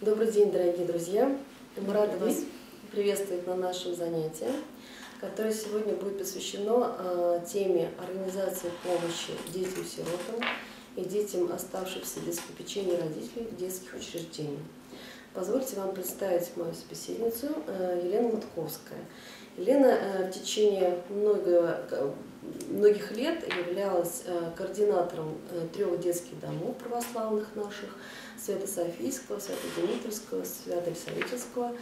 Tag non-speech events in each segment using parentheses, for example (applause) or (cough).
Добрый день, дорогие друзья! Мы рады вас приветствовать на нашем занятии, которое сегодня будет посвящено э, теме организации помощи детям-сиротам и детям, оставшимся без попечения родителей в детских учреждениях. Позвольте вам представить мою собеседницу э, Елену Мутковская. Елена э, в течение много, многих лет являлась э, координатором трех детских домов православных наших, Свято-Софийского, Свято-Дмитровского, Свято-Елисаветинского.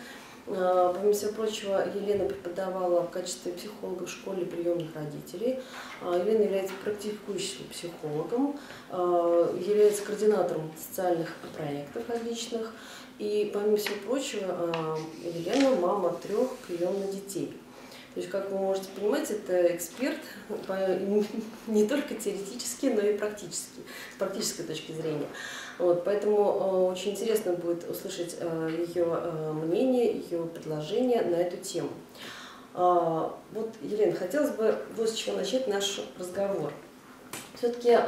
Помимо всего прочего, Елена преподавала в качестве психолога в школе приемных родителей. Елена является практикующим психологом, является координатором социальных проектов различных. И, помимо всего прочего, Елена мама трех приемных детей. То есть, как вы можете понимать, это эксперт (laughs) не только теоретически, но и практически, с практической точки зрения. Вот, поэтому очень интересно будет услышать ее мнение, ее предложение на эту тему. Вот, Елена, хотелось бы вот с чего начать наш разговор. Все-таки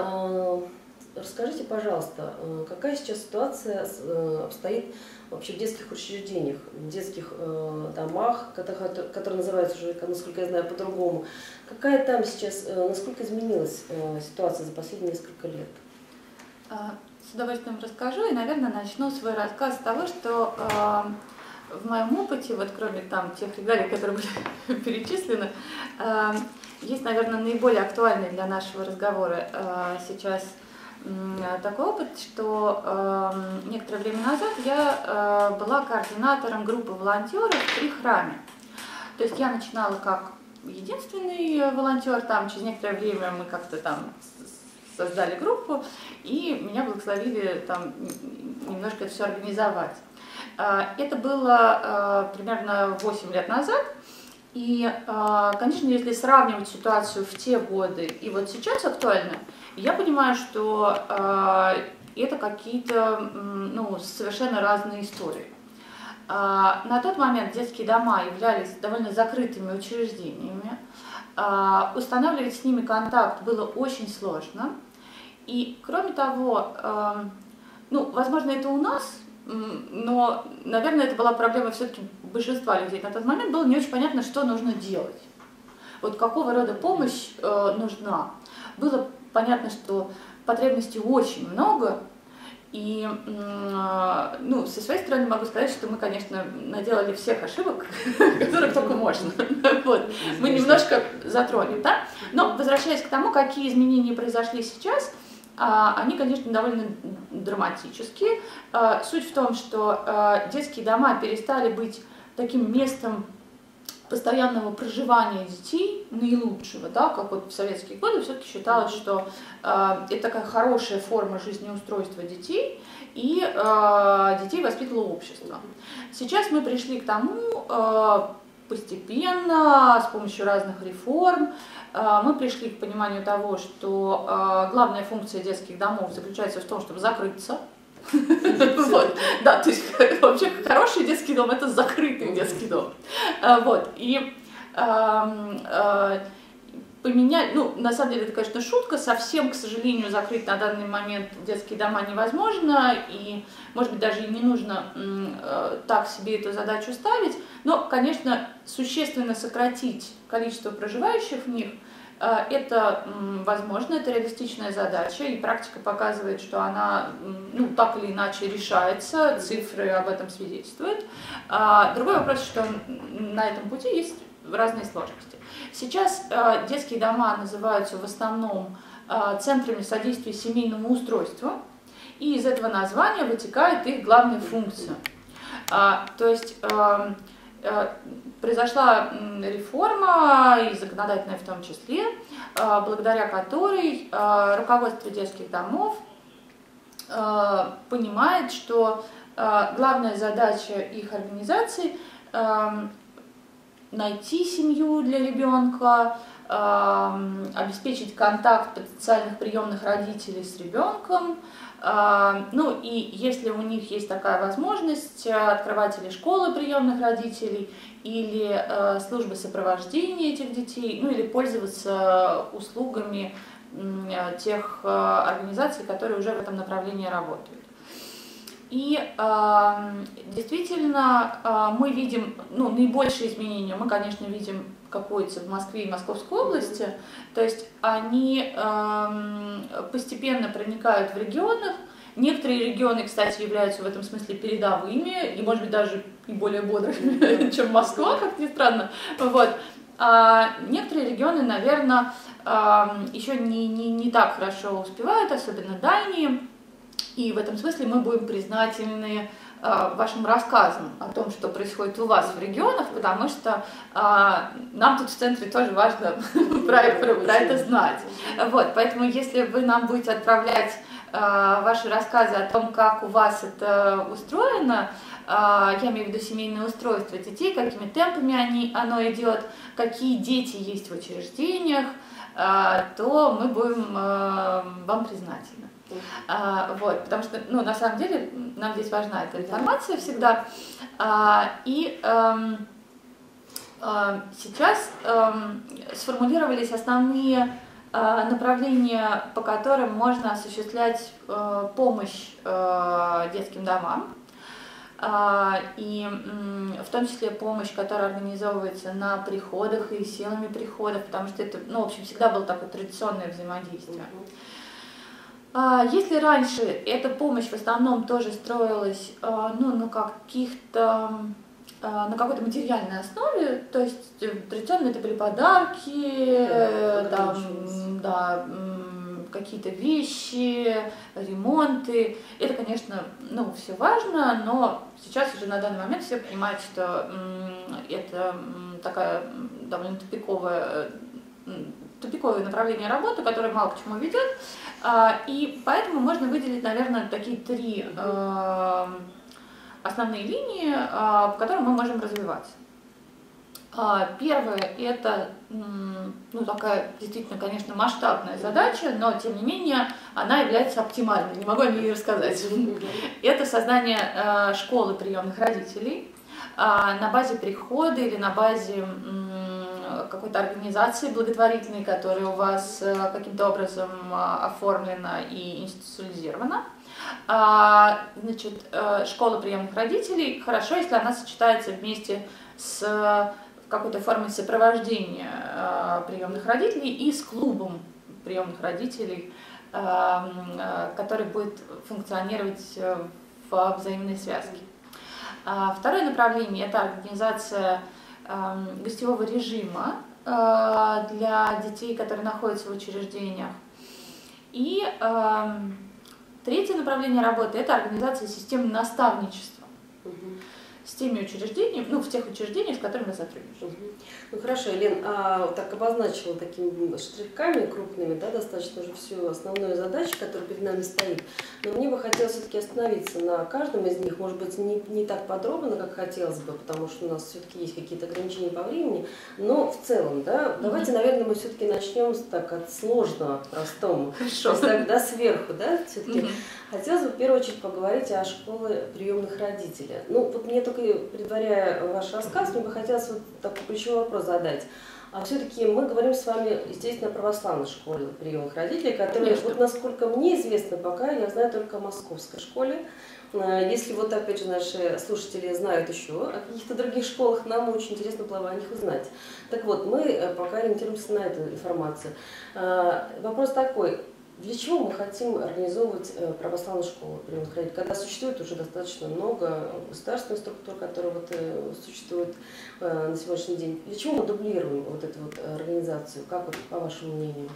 Расскажите, пожалуйста, э, какая сейчас ситуация э, обстоит вообще в детских учреждениях, в детских э, домах, которые называются уже, насколько я знаю, по-другому. Какая там сейчас, насколько изменилась ситуация за последние несколько лет? А, с удовольствием расскажу и, наверное, начну свой рассказ с того, что в моем опыте, вот кроме там тех регалий, которые были (laughs) перечислены, есть, наверное, наиболее актуальный для нашего разговора сейчас – такой опыт, что э, некоторое время назад я э, была координатором группы волонтеров при храме. То есть я начинала как единственный волонтер, там через некоторое время мы как-то там создали группу, и меня благословили там немножко это все организовать. Э, это было э, примерно 8 лет назад, и, э, конечно, если сравнивать ситуацию в те годы и вот сейчас актуально, я понимаю, что э, это какие-то ну, совершенно разные истории. Э, на тот момент детские дома являлись довольно закрытыми учреждениями. Э, устанавливать с ними контакт было очень сложно. И кроме того, ну, возможно, это у нас, но, наверное, это была проблема все-таки большинства людей. На тот момент было не очень понятно, что нужно делать. Вот какого рода помощь нужна. Было понятно, что потребностей очень много, и ну, со своей стороны могу сказать, что мы, конечно, наделали всех ошибок, (laughs) которых только можно. (laughs) Вот. Мы немножко затронем, да? Но возвращаясь к тому, какие изменения произошли сейчас, а, они, конечно, довольно драматические. А, суть в том, что а, детские дома перестали быть таким местом постоянного проживания детей наилучшего, да, как вот в советские годы все-таки считалось, что э, это такая хорошая форма жизнеустройства детей, и э, детей воспитывало общество. Сейчас мы пришли к тому, э, постепенно, с помощью разных реформ, э, мы пришли к пониманию того, что э, главная функция детских домов заключается в том, чтобы закрыться, вот. Да, то есть (laughs) вообще хороший детский дом это закрытый детский дом. А, вот. И а, поменять, ну, на самом деле, это, конечно, шутка, совсем, к сожалению, закрыть на данный момент детские дома невозможно, и, может быть, даже и не нужно э, так себе эту задачу ставить, но, конечно, существенно сократить количество проживающих в них – это возможно, это реалистичная задача, и практика показывает, что она ну, так или иначе решается, цифры об этом свидетельствуют. А, другой вопрос, что на этом пути есть разные сложности. Сейчас э, детские дома называются в основном э, центрами содействия семейному устройству, и из этого названия вытекает их главная функция. А, то есть эм, Э, произошла реформа, и законодательная в том числе, э, благодаря которой э, руководство детских домов понимает, что главная задача их организации найти семью для ребенка, обеспечить контакт потенциальных приемных родителей с ребенком, ну и если у них есть такая возможность, э, открывать или школы приемных родителей, или э, службы сопровождения этих детей, ну или пользоваться услугами э, тех организаций, которые уже в этом направлении работают. И действительно мы видим, ну, наибольшие изменения мы, конечно, видим какой-то в Москве и Московской области, то есть они э, постепенно проникают в регионах, Некоторые регионы, кстати, являются в этом смысле передовыми, и, может быть, даже и более бодрыми, (laughs) чем Москва, как ни странно. Вот. А некоторые регионы, наверное, еще не, не, не так хорошо успевают, особенно дальние. И в этом смысле мы будем признательны вашим рассказам о том, что происходит у вас в регионах, потому что а, нам тут в центре тоже важно (laughs) про, про, про это знать. Вот, поэтому если вы нам будете отправлять а, ваши рассказы о том, как у вас это устроено, а, я имею в виду семейное устройство детей, какими темпами они, оно идет, какие дети есть в учреждениях, а, то мы будем вам признательны. Вот, потому что, ну, на самом деле, нам здесь важна эта информация всегда. И эм, сейчас эм, сформулировались основные Э, направления, по которым можно осуществлять э, помощь э, детским домам. И в том числе помощь, которая организовывается на приходах и силами приходов, потому что это, ну, в общем, всегда было такое традиционное взаимодействие. Если раньше эта помощь в основном тоже строилась ну, на каких-то а, на какой-то материальной основе, то есть э, традиционно это были подарки, да, там, да, какие-то вещи, ремонты. Это, конечно, ну, все важно, но сейчас уже на данный момент все понимают, что это такая довольно тупиковая тупиковое направление работы, которое мало к чему ведет. А, и поэтому можно выделить, наверное, такие три основные линии, а, по которым мы можем развиваться. А, первое – это ну, такая действительно, конечно, масштабная задача, но тем не менее она является оптимальной, не могу о ней рассказать. Это создание а, школы приемных родителей на базе прихода или на базе какой-то организации благотворительной, которая у вас каким-то образом оформлена и институциализирована. А, значит, э, школа приемных родителей хорошо, если она сочетается вместе с какой-то формой сопровождения э, приемных родителей и с клубом приемных родителей, э, который будет функционировать в взаимной связке. А, второе направление – это организация гостевого режима для детей, которые находятся в учреждениях. И Третье направление работы – это организация системы наставничества с теми учреждениями, ну, в тех учреждениях, с которыми мы сотрудничаем. Ну хорошо, Елен, а так обозначила такими штрихками крупными, да, достаточно уже всю основную задачу, которая перед нами стоит. Но мне бы хотелось все-таки остановиться на каждом из них, может быть, не, не так подробно, как хотелось бы, потому что у нас все-таки есть какие-то ограничения по времени, но в целом, да, давайте, наверное, мы все-таки начнем так от сложного к простому. Хорошо. То есть тогда сверху, да, все-таки. Хотелось бы в первую очередь поговорить о школе приемных родителей. Ну, вот мне только предваряя ваш рассказ, мне бы хотелось вот такой ключевой вопрос задать. А все-таки мы говорим с вами, естественно, о православной школе приемных родителей, которая, Конечно. вот насколько мне известно, пока я знаю только о московской школе. А, если вот, опять же, наши слушатели знают еще о каких-то других школах, нам очень интересно было о них узнать. Так вот, мы э, пока ориентируемся на эту информацию. А, вопрос такой, для чего мы хотим организовывать э, православную школу приемных родителей, когда существует уже достаточно много государственных структур, которые вот э, существуют э, на сегодняшний день? Для чего мы дублируем вот эту вот организацию? Как вот, по вашему мнению?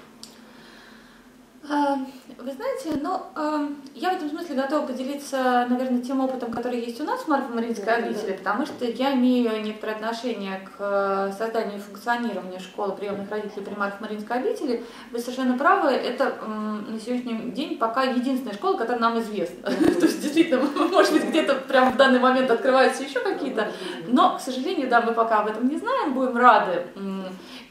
Вы знаете, ну, а, я в этом смысле готова поделиться, наверное, тем опытом, который есть у нас в Марфо-Маринской обители, потому что я имею некоторое отношение к э, созданию и функционированию школы приемных родителей при Марфо-Маринской обители. Вы совершенно правы, это на сегодняшний день пока единственная школа, которая нам известна. (laughs) То есть, действительно, (laughs) может быть, где-то прямо в данный момент открываются еще какие-то, но, к сожалению, да, мы пока об этом не знаем, будем рады.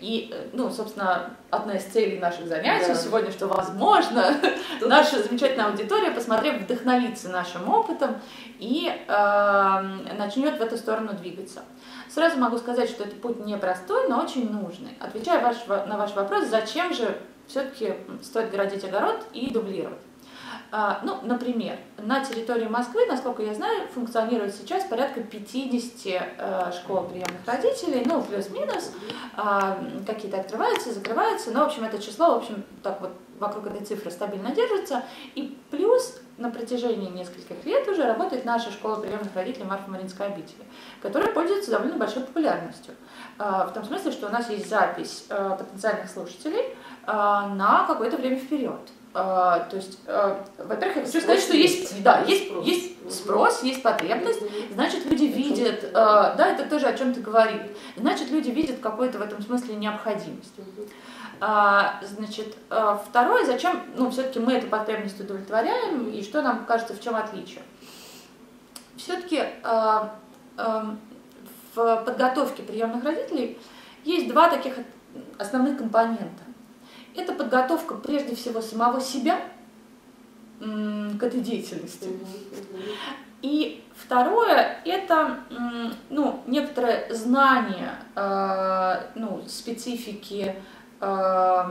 И, э, ну, собственно, одна из целей наших занятий да. сегодня, что возможно, Тут... наша замечательная аудитория, посмотрев, вдохновится нашим опытом и э, начнет в эту сторону двигаться. Сразу могу сказать, что этот путь непростой, но очень нужный. Отвечая ваш, на ваш вопрос, зачем же все-таки стоит городить огород и дублировать? А, ну, например, на территории Москвы, насколько я знаю, функционирует сейчас порядка 50 э, школ приемных родителей, ну, плюс-минус, а, какие-то открываются, закрываются, но, в общем, это число, в общем, так вот вокруг этой цифры стабильно держится. И плюс на протяжении нескольких лет уже работает наша школа приемных родителей Марфа Маринской обители, которая пользуется довольно большой популярностью. А, в том смысле, что у нас есть запись э, потенциальных слушателей на какое-то время вперед. Uh, то есть, uh, во-первых, я хочу сказать, что есть, да, есть, спрос. есть спрос, есть потребность, значит, люди видят, uh, да, это тоже о чем ты говорил, значит, люди видят какую-то в этом смысле необходимость. Значит, второе, зачем, ну, все-таки мы эту потребность удовлетворяем, и что нам кажется, в чем отличие? Все-таки в подготовке приемных родителей есть два таких основных компонента. Это подготовка прежде всего самого себя к этой деятельности. И второе – это ну, некоторое знание э, ну, специфики э,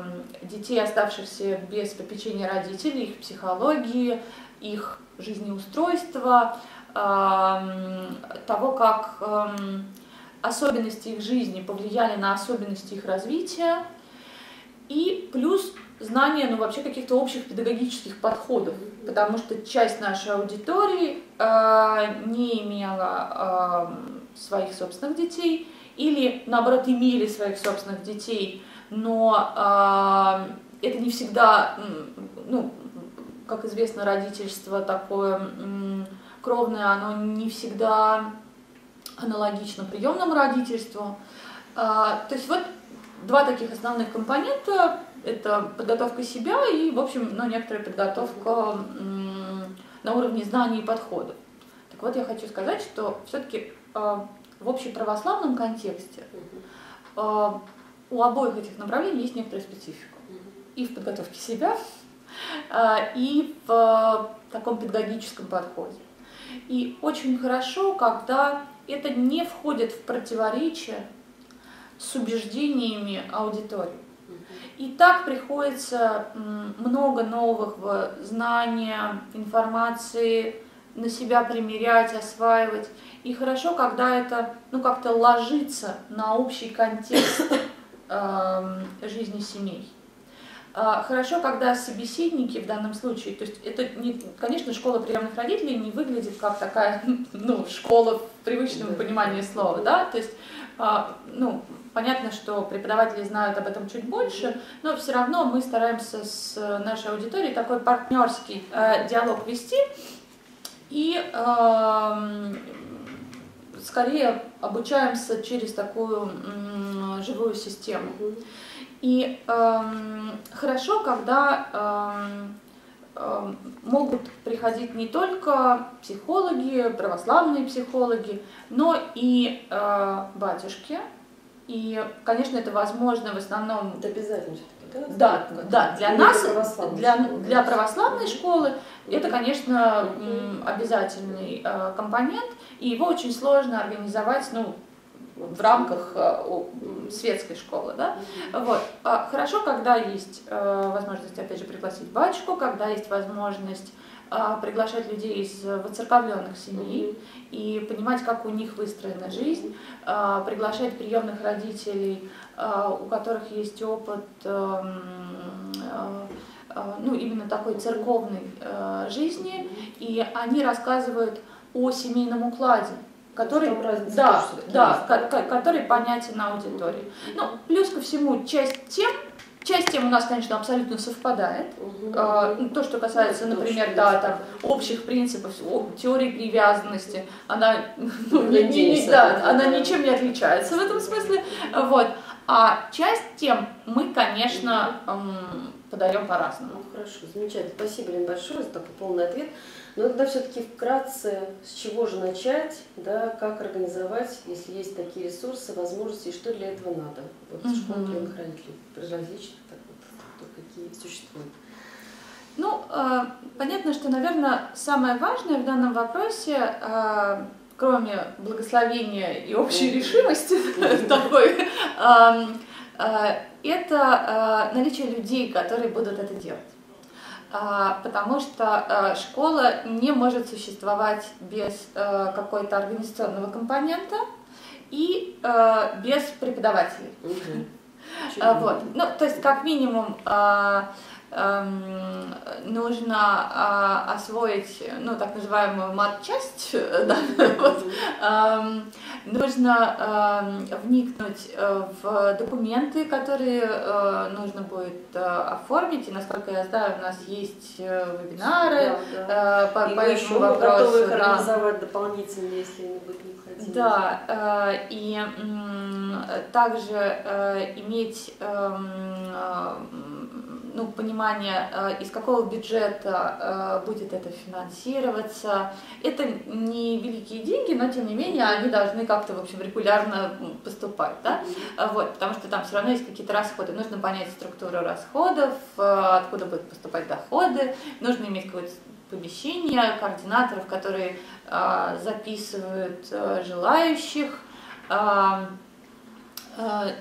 детей, оставшихся без попечения родителей, их психологии, их жизнеустройства, э, того, как особенности их жизни повлияли на особенности их развития, и плюс знание, ну, вообще каких-то общих педагогических подходов, потому что часть нашей аудитории э, не имела э, своих собственных детей или, наоборот, имели своих собственных детей, но э, это не всегда, ну, как известно, родительство такое кровное, оно не всегда аналогично приемному родительству. Э, то есть вот два таких основных компонента – это подготовка себя и, в общем, ну, некоторая подготовка на уровне знаний и подходов. Так вот, я хочу сказать, что все-таки а, в общеправославном контексте а, у обоих этих направлений есть некоторая специфика. И в подготовке себя, а, и в таком педагогическом подходе. И очень хорошо, когда это не входит в противоречие с убеждениями аудитории. И так приходится много новых знаний, информации на себя примерять, осваивать. И хорошо, когда это ну, как-то ложится на общий контекст э, жизни семей. А, хорошо, когда собеседники в данном случае, то есть это, не, конечно, школа приемных родителей не выглядит как такая, (laughs) ну, школа в привычном понимании слова, да, то есть, а, ну, понятно, что преподаватели знают об этом чуть больше, но все равно мы стараемся с нашей аудиторией такой партнерский э, диалог вести и э, скорее обучаемся через такую э, живую систему. И э, хорошо, когда э, э, могут приходить не только психологи, православные психологи, но и э, батюшки. И, конечно, это возможно в основном... Это обязательно да? Да, да, для нас, для, для православной школы, это, конечно, обязательный э, компонент, и его очень сложно организовать, ну, в рамках э, светской школы, да, вот. А хорошо, когда есть э, возможность, опять же, пригласить батюшку, когда есть возможность приглашать людей из воцерковленных семей и понимать, как у них выстроена жизнь, приглашать приемных родителей, у которых есть опыт эм, ну, именно такой церковной жизни, и они рассказывают о семейном укладе, который, да, да, который понятен аудитории. Ну, плюс ко всему, часть тем, часть тем у нас, конечно, абсолютно совпадает. Угу. то, что касается, ну, например, да, там, общих принципов, теории привязанности, она, ну, не, не, да, она ничем не отличается в этом смысле. Вот. А часть тем мы, конечно, эм, подаем по-разному. Ну, хорошо, замечательно. Спасибо, Лен, большое за такой полный ответ. Но тогда все-таки вкратце, с чего же начать, да, как организовать, если есть такие ресурсы, возможности, и что для этого надо? Вот угу. школы приемных родителей различных, так вот, какие существуют. Ну, э, понятно, что, наверное, самое важное в данном вопросе, э, кроме благословения и общей решимости (laughs) такой, э, это наличие людей, которые будут это делать. Потому что школа не может существовать без какой-то организационного компонента и без преподавателей. Угу. Вот. Ну, то есть, как минимум, Эм, нужно а, освоить, ну, так называемую мат-часть, (laughs) да, вот, эм, нужно эм, вникнуть э, в документы, которые э, нужно будет э, оформить, и, насколько я знаю, у нас есть вебинары да, да. по, и по этому вопросу. готовы да. организовать дополнительно, если они будут необходимы. Да, и также иметь ну, понимание, э, из какого бюджета э, будет это финансироваться. Это не великие деньги, но тем не менее они должны как-то, в общем, регулярно поступать, да, вот, потому что там все равно есть какие-то расходы. Нужно понять структуру расходов, э, откуда будут поступать доходы, нужно иметь какое-то помещение, координаторов, которые записывают желающих,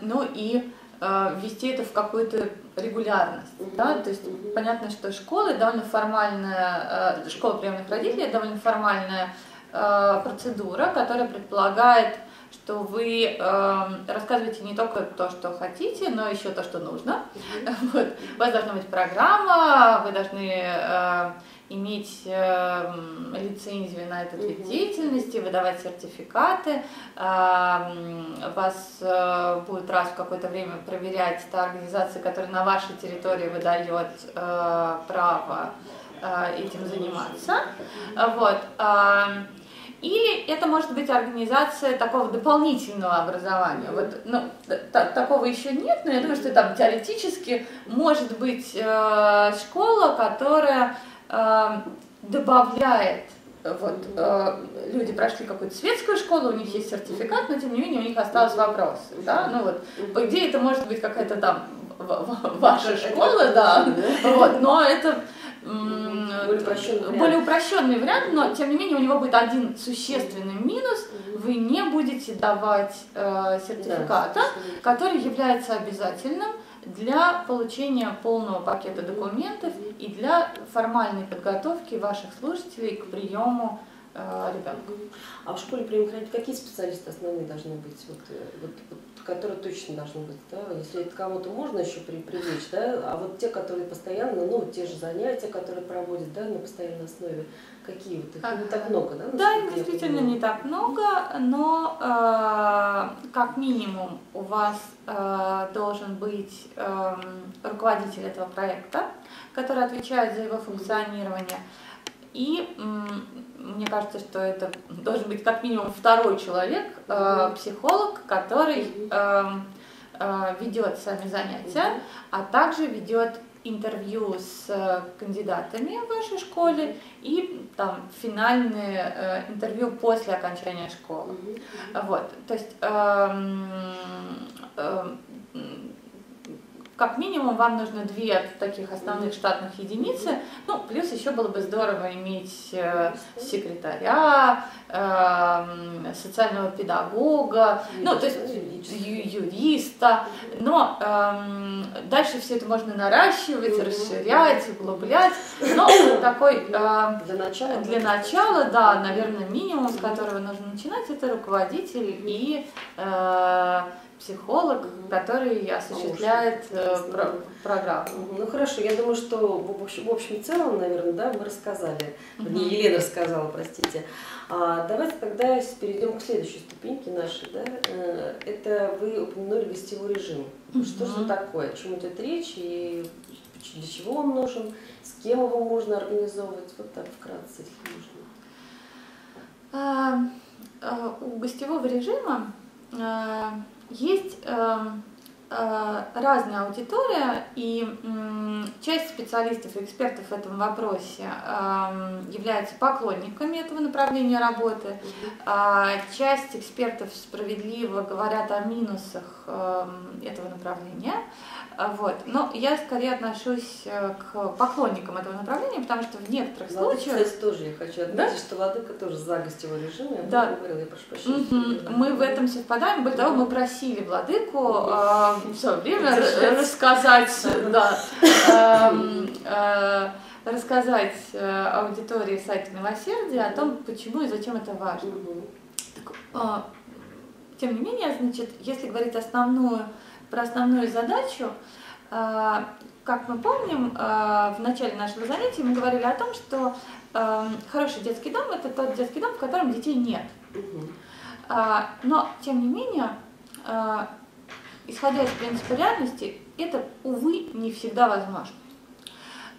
ну и ввести это в какую-то регулярность. Mm-hmm. Да? То есть mm-hmm. понятно, что школы довольно формальная, э, школа приемных родителей довольно формальная э, процедура, которая предполагает, что вы э, рассказываете не только то, что хотите, но еще то, что нужно. Mm-hmm. (laughs) Вот. У вас должна быть программа, вы должны э, иметь э, лицензию на этот вид деятельности, выдавать сертификаты. Э, вас э, будет раз в какое-то время проверять та организация, которая на вашей территории выдает право этим заниматься. Вот. Или это может быть организация такого дополнительного образования. Вот, ну, такого еще нет, но я думаю, что там теоретически может быть э, школа, которая добавляет вот, э, люди прошли какую-то светскую школу, у них есть сертификат, но тем не менее у них остался вопрос, да, ну вот, по идее это может быть какая-то там ваша школа, да, вот, но это более упрощенный, более упрощенный вариант, но тем не менее у него будет один существенный минус, вы не будете давать э, сертификата, который является обязательным, для получения полного пакета документов и для формальной подготовки ваших слушателей к приему э, ребенка. А в школе приемных какие специалисты основные должны быть, вот, э, вот, вот, которые точно должны быть, да? Если это кого-то можно еще при, привлечь, да, а вот те, которые постоянно, ну, те же занятия, которые проводят, да, на постоянной основе, какие вот их? Не так много, да? Да, их действительно не так много, но э, как минимум у вас э, должен быть э, руководитель этого проекта, который отвечает за его функционирование. И мне кажется, что это должен быть как минимум второй человек, э, психолог, который э, э, ведет сами занятия, а также ведет интервью с э, кандидатами в вашей школе и там финальные э, интервью после окончания школы. Mm-hmm. Вот, то есть эм, эм, как минимум вам нужно две таких основных штатных единицы, ну, плюс еще было бы здорово иметь э, секретаря, э, социального педагога, ну, то есть юриста, но э, дальше все это можно наращивать, расширять, углублять, (coughs) но такой э, для начала, для начала, да, наверное, минимум, с которого нужно начинать, это руководитель и э, психолог, угу. который осуществляет э, про программу. Ну хорошо, я думаю, что в общем, в общем целом, наверное, да, мы рассказали, угу. не Елена рассказала, простите. А, давайте тогда перейдем к следующей ступеньке нашей. Да? Э, это вы упомянули гостевой режим. Угу. Что же такое, о чем идет речь и для чего он нужен, с кем его можно организовывать, вот так вкратце, если можно. А, а, у гостевого режима а, есть э, э, разная аудитория, и часть специалистов и экспертов в этом вопросе э, являются поклонниками этого направления работы, э, часть экспертов справедливо говорят о минусах э, этого направления. А, вот. Но я скорее отношусь э, к поклонникам этого направления, потому что в некоторых Владыка, случаях... Кстати, тоже я хочу отметить, да? что Владыка тоже за гостевой режим, я да. говорила, я прошу прощения. Угу. Мы в этом совпадаем, более того, мы просили Владыку э, в свое время рассказать, да, эм, э, рассказать аудитории сайта Милосердия о том, почему и зачем это важно. Э, тем не менее, значит, если говорить основную, про основную задачу, э, как мы помним, в начале нашего занятия мы говорили о том, что хороший детский дом – это тот детский дом, в котором детей нет. Но, тем не менее, исходя из принципа реальности, это, увы, не всегда возможно.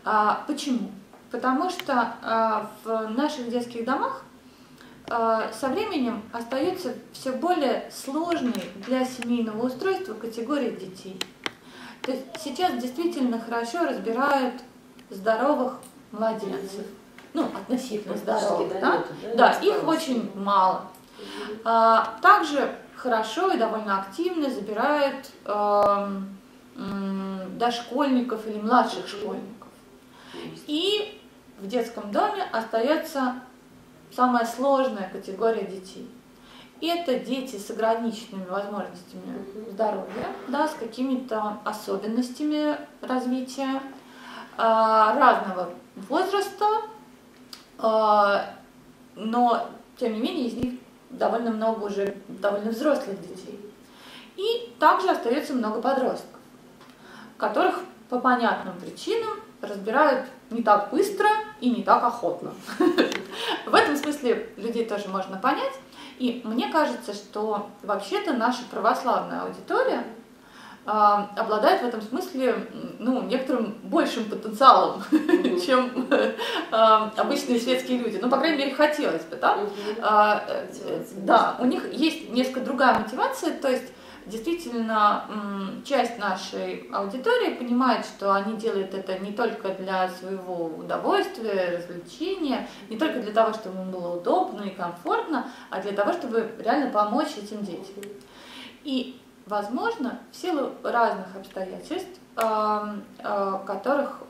А, почему? Потому что а, в наших детских домах а, со временем остаются все более сложные для семейного устройства категории детей. То есть сейчас действительно хорошо разбирают здоровых младенцев. Ну, относительно здоровых, да? да? Да, их очень мало. А, также хорошо и довольно активно забирают э, э, дошкольников или младших школьников. И в детском доме остается самая сложная категория детей. Это дети с ограниченными возможностями здоровья, да, с какими-то особенностями развития а, разного возраста, а, но тем не менее из них довольно много уже довольно взрослых детей. И также остается много подростков, которых по понятным причинам разбирают не так быстро и не так охотно. В этом смысле людей тоже можно понять. И мне кажется, что вообще-то наша православная аудитория э, обладает в этом смысле ну, некоторым большим потенциалом, чем э, обычные светские люди. Ну, по крайней мере, хотелось бы, да? Э, да, у них есть несколько другая мотивация, то есть действительно часть нашей аудитории понимает, что они делают это не только для своего удовольствия, развлечения, не только для того, чтобы им было удобно и комфортно, а для того, чтобы реально помочь этим детям. И, возможно, в силу разных обстоятельств, которых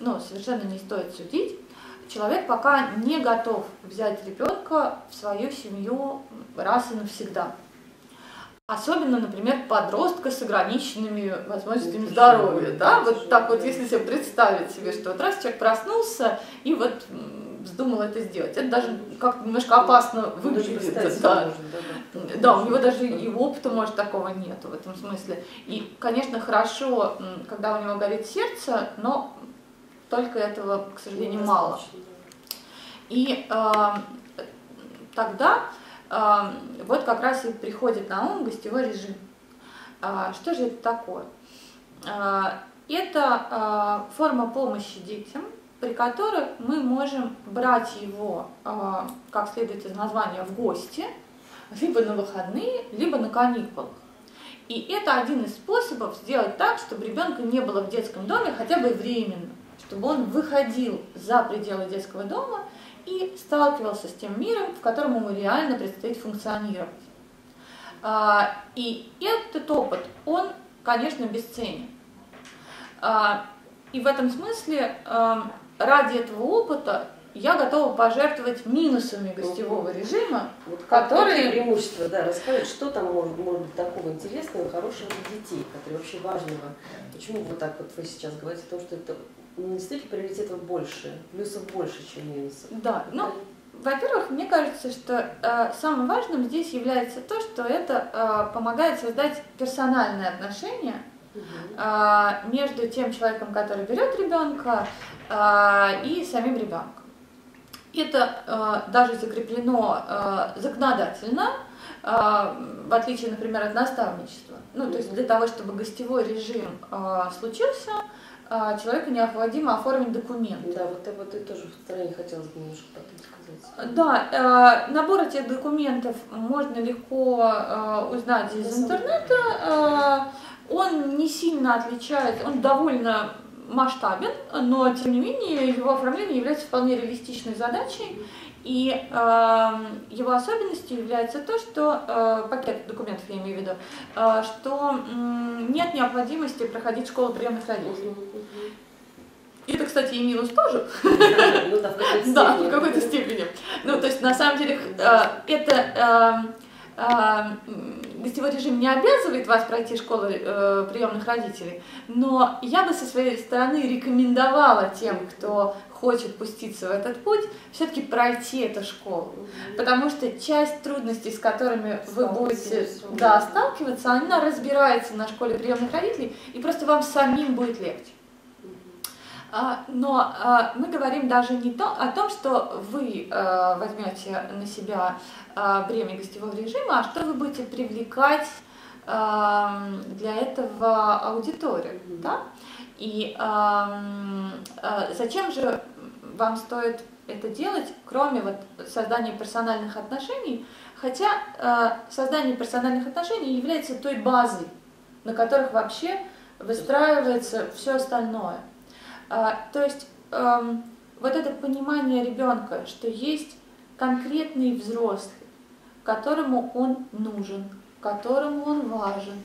ну, совершенно не стоит судить, человек пока не готов взять ребенка в свою семью раз и навсегда. Особенно, например, подростка с ограниченными возможностями здоровья. Да? Вот так вот, если себе представить себе, что вот раз человек проснулся и вот вздумал это сделать. Это даже как немножко опасно ну, выглядит. Да. Да, да, да, у него даже и опыта, может, такого нету в этом смысле. И, конечно, хорошо, когда у него горит сердце, но только этого, к сожалению, мало. И э, тогда вот как раз и приходит на ум гостевой режим. А, что же это такое? А, это а, форма помощи детям, при которой мы можем брать его, как следует из названия, в гости, либо на выходные, либо на каникулах. И это один из способов сделать так, чтобы ребенка не было в детском доме хотя бы временно, чтобы он выходил за пределы детского дома и сталкивался с тем миром, в котором ему реально предстоит функционировать. А, и этот опыт, он, конечно, бесценен. А, и в этом смысле а, ради этого опыта я готова пожертвовать минусами гостевого режима, вот которые... Преимущества, да, рассказать, что там может, может быть такого интересного, хорошего для детей, которые вообще важного. Почему вот так вот вы сейчас говорите о том, что это ну, действительно приоритетов больше, плюсов больше, чем минусов. Да, ну, во-первых, мне кажется, что э, самым важным здесь является то, что это э, помогает создать персональные отношения угу. э, между тем человеком, который берет ребенка, э, и самим ребенком. Это э, даже закреплено э, законодательно, э, в отличие, например, от наставничества. Ну, то есть для того, чтобы гостевой режим э, случился, человеку необходимо оформить документы. Да, вот, вот и тоже в стороне хотелось бы немножко потом сказать. Да, э, набор этих документов можно легко э, узнать из интернета. Э, он не сильно отличается, он довольно масштабен, но тем не менее его оформление является вполне реалистичной задачей. И э, его особенностью является то, что э, пакет документов я имею в виду, э, что э, нет необходимости проходить школу приемных родителей. И это, кстати, и минус тоже. Ну да, в какой-то (laughs) степени. Ну, то есть, на самом деле, э, это э, э, гостевой режим не обязывает вас пройти школу э, приемных родителей, но я бы со своей стороны рекомендовала тем, кто хочет пуститься в этот путь, все-таки пройти эту школу. Потому что часть трудностей, с которыми вы будете да, сталкиваться, она разбирается на школе приемных родителей, и просто вам самим будет легче. А, но а, мы говорим даже не то, о том, что вы а, возьмете на себя бремя гостевого режима, а что вы будете привлекать для этого аудиторию. Да? И зачем же вам стоит это делать, кроме вот создания персональных отношений, хотя создание персональных отношений является той базой, на которых вообще выстраивается все остальное. А, то есть эм, вот это понимание ребенка, что есть конкретный взрослый, которому он нужен, которому он важен,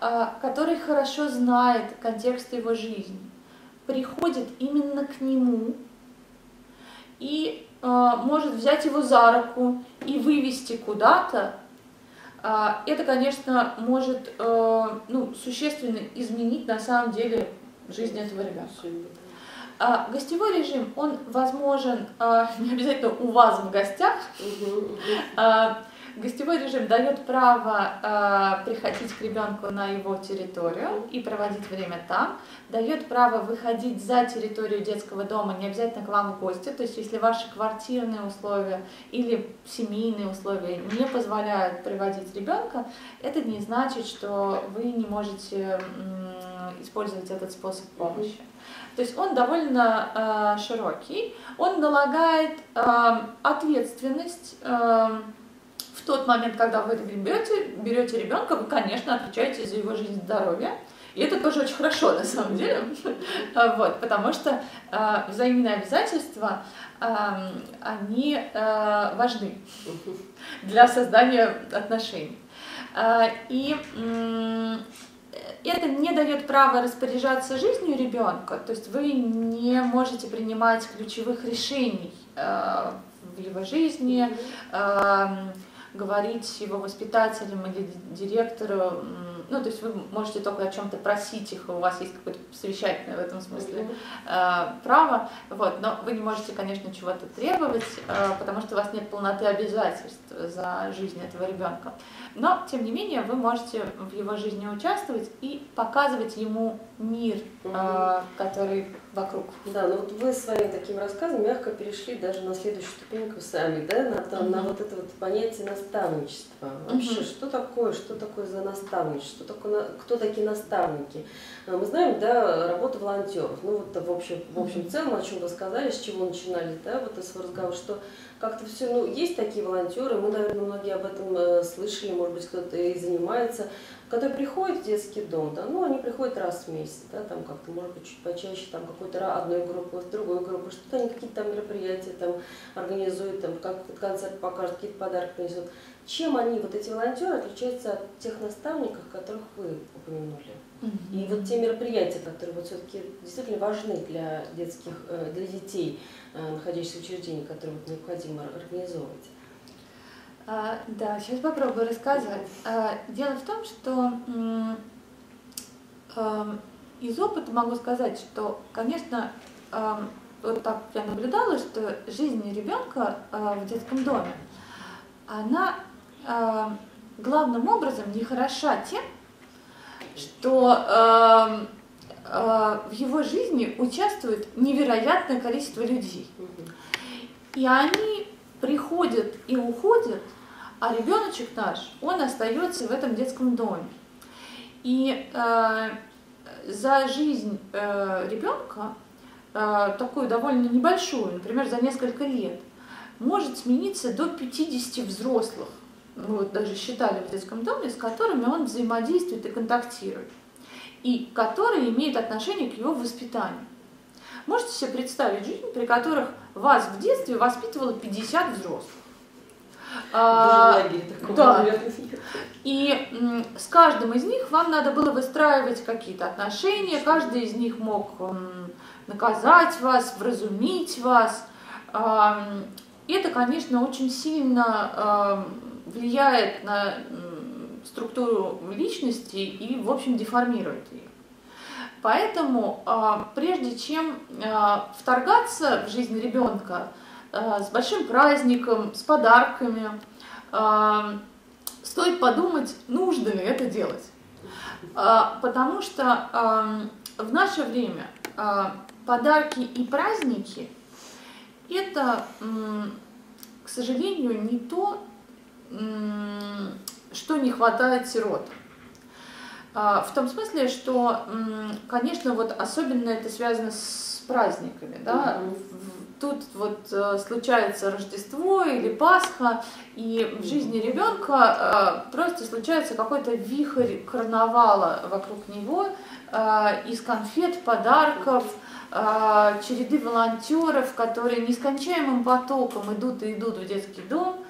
а, который хорошо знает контекст его жизни, приходит именно к нему и а, может взять его за руку и вывести куда-то, это, конечно, может э, ну, существенно изменить на самом деле жизнь этого ребенка. А, гостевой режим, он возможен а, не обязательно у вас в гостях. А, гостевой режим дает право а, приходить к ребенку на его территорию и проводить время там, дает право выходить за территорию детского дома, не обязательно к вам в гости, то есть если ваши квартирные условия или семейные условия не позволяют приводить ребенка, это не значит, что вы не можете использовать этот способ помощи. То есть он довольно э, широкий, он налагает э, ответственность э, в тот момент, когда вы берете, берете ребенка, вы, конечно, отвечаете за его жизнь и здоровье. И это тоже очень хорошо, на самом деле, (laughs) вот, потому что э, взаимные обязательства, э, они э, важны для создания отношений. Э, и э, это не дает права распоряжаться жизнью ребенка, то есть вы не можете принимать ключевых решений э, в его жизни, э, говорить его воспитателям или директору, ну, то есть вы можете только о чем-то просить их, у вас есть какое-то совещательное в этом смысле э, право, вот, но вы не можете, конечно, чего-то требовать, э, потому что у вас нет полноты обязательств за жизнь этого ребенка. Но, тем не менее, вы можете в его жизни участвовать и показывать ему мир, э, который вокруг. Да, ну вот вы своим таким рассказом мягко перешли даже на следующую ступеньку сами, да, на, там, угу. на вот это вот понятие наставничества. Вообще, угу. что такое, что такое за наставничество, что такое, кто такие наставники? А, мы знаем, да, работа волонтеров. Ну вот в общем, в общем целом, о чем вы сказали, с чего начинали, да, вот свой разговор, что как-то все, ну, есть такие волонтеры, мы, наверное, многие об этом э, слышали, может быть, кто-то и занимается, которые приходят в детский дом, да, ну, они приходят раз в месяц, да, там как-то, может быть, чуть почаще, там, какой-то одной группы, с другой группы, что-то они какие-то там мероприятия там организуют, там, как концерт покажут, какие-то подарки принесут. Чем они, вот эти волонтеры, отличаются от тех наставников, которых вы упомянули? И вот те мероприятия, которые вот все-таки действительно важны для детских, э, для детей, э, находящихся в учреждении, которые вот необходимо организовывать. А, да, сейчас попробую рассказать. А, дело в том, что а, из опыта могу сказать, что, конечно, а, вот так я наблюдала, что жизнь ребенка а, в детском доме, она а, главным образом не хороша тем, что в его жизни участвует невероятное количество людей. И они приходят и уходят, а ребеночек наш, он остается в этом детском доме. И э, за жизнь э, ребенка, э, такую довольно небольшую, например, за несколько лет, может смениться до 50 взрослых мы вот даже считали в детском доме, с которыми он взаимодействует и контактирует, и которые имеют отношение к его воспитанию. Можете себе представить жизнь, при которых вас в детстве воспитывало 50 взрослых? А, да. И м, с каждым из них вам надо было выстраивать какие-то отношения, каждый из них мог м, наказать вас, вразумить вас. А, это, конечно, очень сильно влияет на структуру личности и, в общем, деформирует ее. Поэтому, а, прежде чем а, вторгаться в жизнь ребенка с большим праздником, с подарками, стоит подумать, нужно ли это делать. Потому что в наше время подарки и праздники – это, к сожалению, не то, что не хватает сирот. А, в том смысле, что, конечно, вот особенно это связано с праздниками, да, тут вот э, случается Рождество или Пасха, и в жизни ребенка э, просто случается какой-то вихрь карнавала вокруг него э, из конфет, подарков, череды волонтеров, которые нескончаемым потоком идут и идут в детский дом,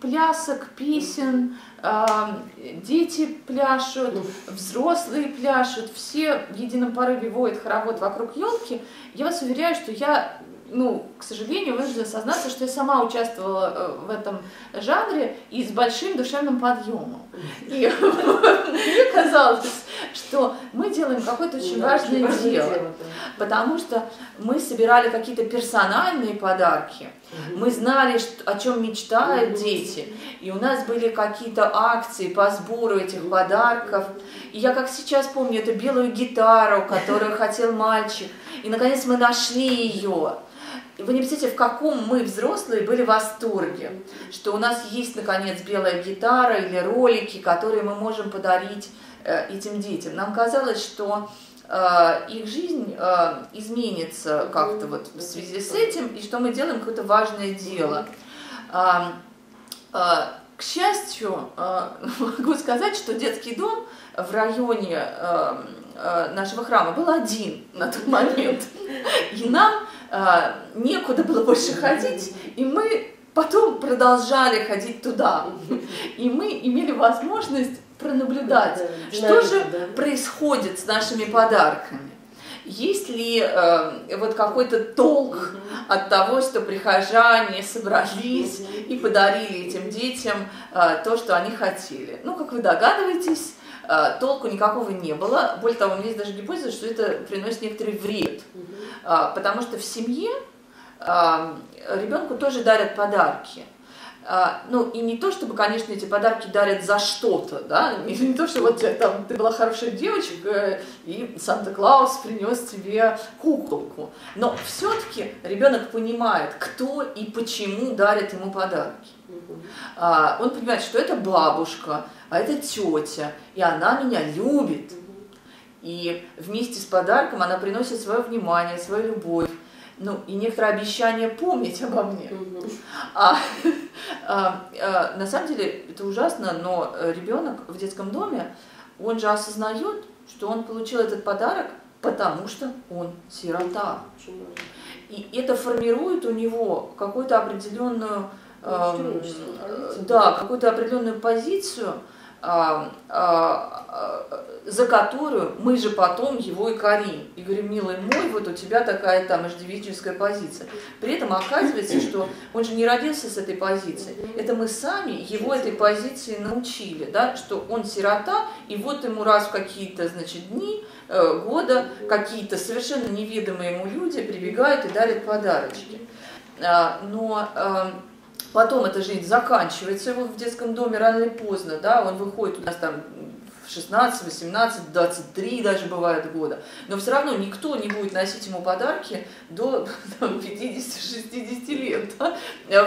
плясок, песен, эм, дети пляшут, взрослые пляшут, все в едином порыве воет хоровод вокруг елки. Я вас уверяю, что я ну, к сожалению, вынуждена сознаться, что я сама участвовала э, в этом жанре и с большим душевным подъемом. И (laughs) мне казалось, что мы делаем какое-то очень важное дело, потому что мы собирали какие-то персональные подарки, мы знали, о чем мечтают дети, и у нас были какие-то акции по сбору этих подарков. И я как сейчас помню эту белую гитару, которую хотел мальчик, и наконец мы нашли ее. Вы не представляете, в каком мы, взрослые, были в восторге, что у нас есть, наконец, белая гитара или ролики, которые мы можем подарить э, этим детям. Нам казалось, что э, их жизнь э, изменится как-то вот в связи с этим, и что мы делаем какое-то важное дело. К счастью, (laughs) могу сказать, что детский дом в районе э, э, нашего храма был один на тот момент. И нам некуда было больше ходить, и мы потом продолжали ходить туда. И мы имели возможность пронаблюдать, что же происходит с нашими подарками. Есть ли э, вот какой-то толк от того, что прихожане собрались и подарили этим детям э, то, что они хотели? Ну, как вы догадываетесь, толку никакого не было. Более того, у меня есть даже гипотеза, что это приносит некоторый вред. Э, потому что в семье ребенку тоже дарят подарки. А, ну, и не то, чтобы, конечно, эти подарки дарят за что-то, да, не, не то, что вот там ты была хорошая девочка, и Санта-Клаус принес тебе куколку, но все-таки ребенок понимает, кто и почему дарит ему подарки. А, он понимает, что это бабушка, а это тетя, и она меня любит. И вместе с подарком она приносит свое внимание, свою любовь ну, и некоторое обещание помнить обо мне. А, а, а, на самом деле это ужасно, но ребенок в детском доме, он же осознает, что он получил этот подарок, потому что он сирота. И это формирует у него какую-то определенную, э, да, какую-то определенную позицию, а, а, а, за которую мы же потом его и корим. И говорим, милый мой, вот у тебя такая там иждивенческая позиция. При этом оказывается, что он же не родился с этой позицией. Это мы сами его этой позиции научили, да, что он сирота, и вот ему раз в какие-то, значит, дни, э, года какие-то совершенно неведомые ему люди прибегают и дарят подарочки. Но эм, Потом эта жизнь заканчивается его в детском доме рано или поздно, да, он выходит у нас там в 16, 18, 23 даже бывает года. Но все равно никто не будет носить ему подарки до (laughs) 50-60 лет. Да?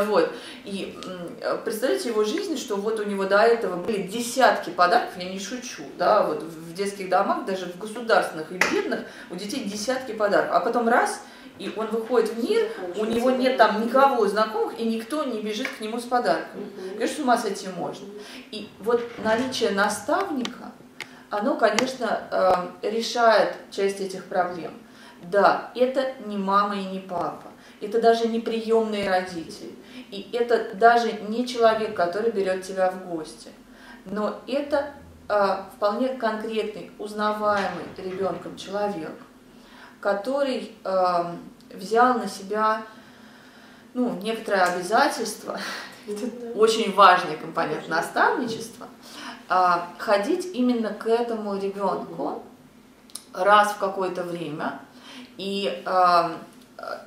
Вот. И представляете его жизнь, что вот у него до этого были десятки подарков, я не шучу, да, вот в детских домах, даже в государственных и бедных, у детей десятки подарков. А потом раз – и он выходит в мир, у него нет там никого знакомых, и никто не бежит к нему с подарками. Конечно, с ума сойти можно. И вот наличие наставника, оно, конечно, э, решает часть этих проблем. Да, это не мама и не папа, это даже не приемные родители, и это даже не человек, который берет тебя в гости, но это э, вполне конкретный, узнаваемый ребенком человек – который э, взял на себя ну, некоторое обязательство. (laughs) Это очень важный компонент наставничества, а, ходить именно к этому ребенку раз в какое-то время, и а,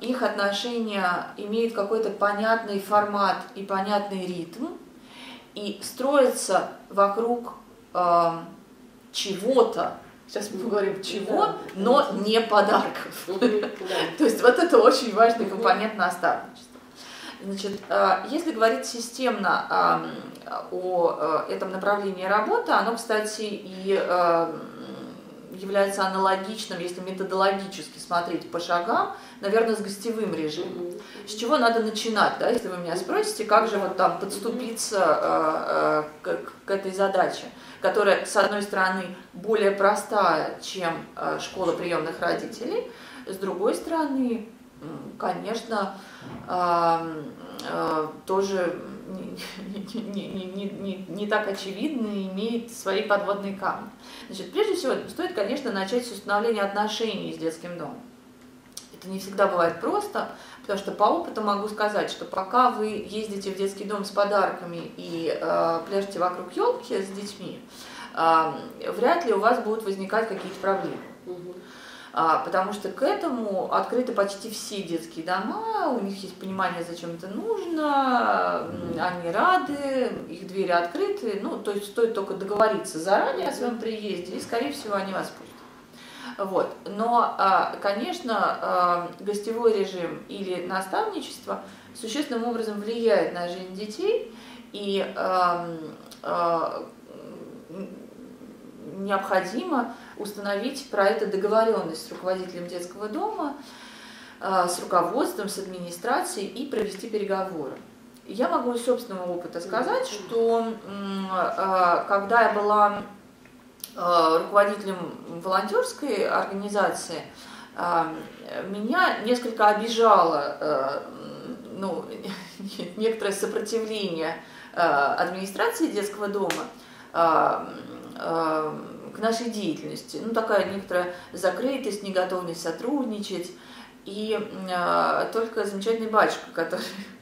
их отношения имеют какой-то понятный формат и понятный ритм, и строятся вокруг э, чего-то, сейчас мы поговорим чего, но не подарков. То есть вот это очень важный компонент наставничества. Значит, э, если говорить системно о э, этом направлении работы, оно, кстати, и является аналогичным, если методологически смотреть по шагам, наверное, с гостевым режимом. С чего надо начинать, да, если вы меня спросите, как же вот там подступиться э, э, к, к этой задаче, которая, с одной стороны, более простая, чем э, школа приемных родителей, с другой стороны, конечно, э, тоже не, не, не, не, не так очевидно и имеет свои подводные камни. Значит, прежде всего, стоит, конечно, начать с установления отношений с детским домом. Это не всегда бывает просто, потому что по опыту могу сказать, что пока вы ездите в детский дом с подарками и э, пляшете вокруг елки с детьми, э, вряд ли у вас будут возникать какие-то проблемы. А, потому что к этому открыты почти все детские дома, у них есть понимание, зачем это нужно, они рады, их двери открыты, ну, то есть стоит только договориться заранее о своем приезде, и, скорее всего, они вас пустят. Вот. Но, а, конечно, а, гостевой режим или наставничество существенным образом влияет на жизнь детей, и необходимо установить про это договоренность с руководителем детского дома, а, с руководством, с администрацией и провести переговоры. Я могу из собственного опыта сказать, что а, когда я была а, руководителем волонтерской организации, меня несколько обижало ну, (laughs) некоторое сопротивление администрации детского дома к нашей деятельности. Ну, такая некоторая закрытость, неготовность сотрудничать. И э, только замечательный батюшка, который э,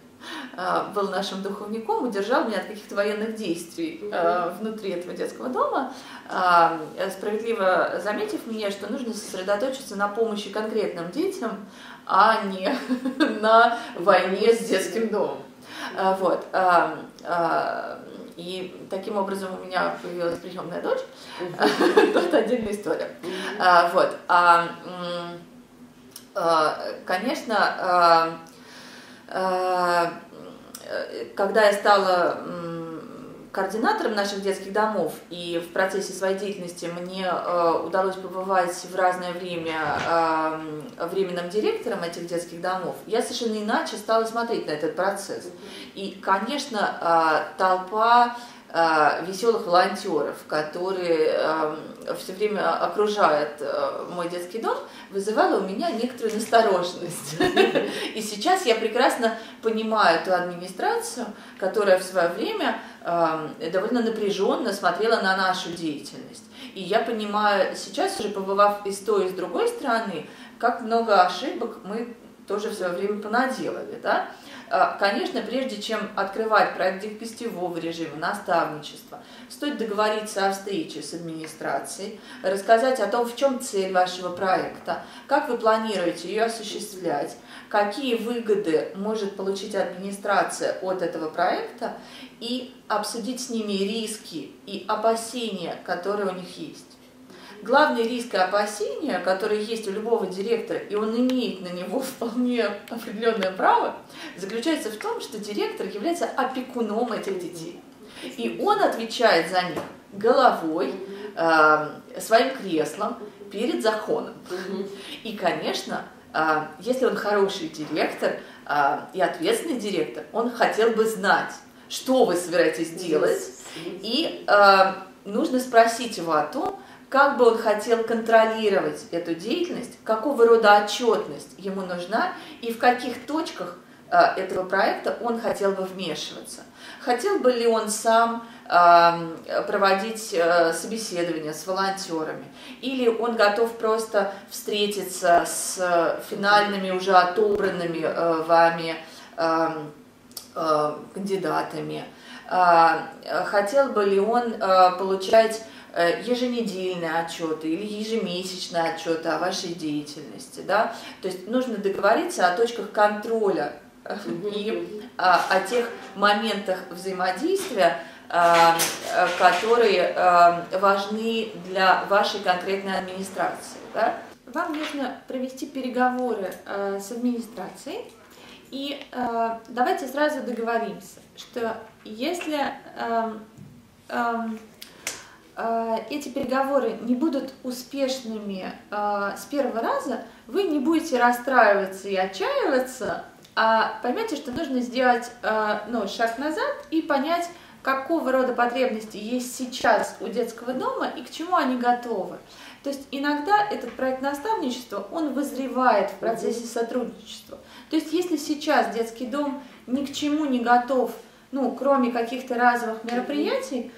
был нашим духовником, удержал меня от каких-то военных действий э, внутри этого детского дома, э, справедливо заметив мне, что нужно сосредоточиться на помощи конкретным детям, а не (laughs) на войне с детским домом. Вот. И таким образом у меня появилась приемная дочь. Это (laughs) отдельная история. Вот. А, конечно, когда я стала координатором наших детских домов, и в процессе своей деятельности мне э, удалось побывать в разное время э, временным директором этих детских домов, я совершенно иначе стала смотреть на этот процесс. И, конечно, э, толпа Э, веселых волонтеров, которые эм, все время окружают э, мой детский дом, вызывало у меня некоторую настороженность. И сейчас я прекрасно понимаю ту администрацию, которая в свое время довольно напряженно смотрела на нашу деятельность. И я понимаю сейчас, уже побывав и с той, и с другой стороны, как много ошибок мы тоже в свое время понаделали. Да? А, конечно, прежде чем открывать проект гостевого режима, наставничества, стоит договориться о встрече с администрацией, рассказать о том, в чем цель вашего проекта, как вы планируете ее осуществлять, какие выгоды может получить администрация от этого проекта и обсудить с ними риски и опасения, которые у них есть. Главный риск и опасения, которые есть у любого директора, и он имеет на него (laughs) вполне определенное право, заключается в том, что директор является опекуном этих детей. И он отвечает за них головой, э, своим креслом перед законом. И, конечно, э, если он хороший директор э, и ответственный директор, он хотел бы знать, что вы собираетесь делать, и э, нужно спросить его о том, как бы он хотел контролировать эту деятельность, какого рода отчетность ему нужна и в каких точках э, этого проекта он хотел бы вмешиваться. Хотел бы ли он сам э, проводить э, собеседования с волонтерами, или он готов просто встретиться с финальными уже отобранными вами кандидатами, хотел бы ли он получать еженедельные отчеты или ежемесячные отчеты о вашей деятельности, да, то есть нужно договориться о точках контроля и о тех моментах взаимодействия, которые важны для вашей конкретной администрации. Да? Вам нужно провести переговоры э, с администрацией, и э, давайте сразу договоримся, что если э, эти переговоры не будут успешными с первого раза, вы не будете расстраиваться и отчаиваться, а поймете, что нужно сделать ну, шаг назад и понять, какого рода потребности есть сейчас у детского дома и к чему они готовы. То есть иногда этот проект наставничества, он вызревает в процессе сотрудничества. То есть если сейчас детский дом ни к чему не готов, ну, кроме каких-то разовых мероприятий,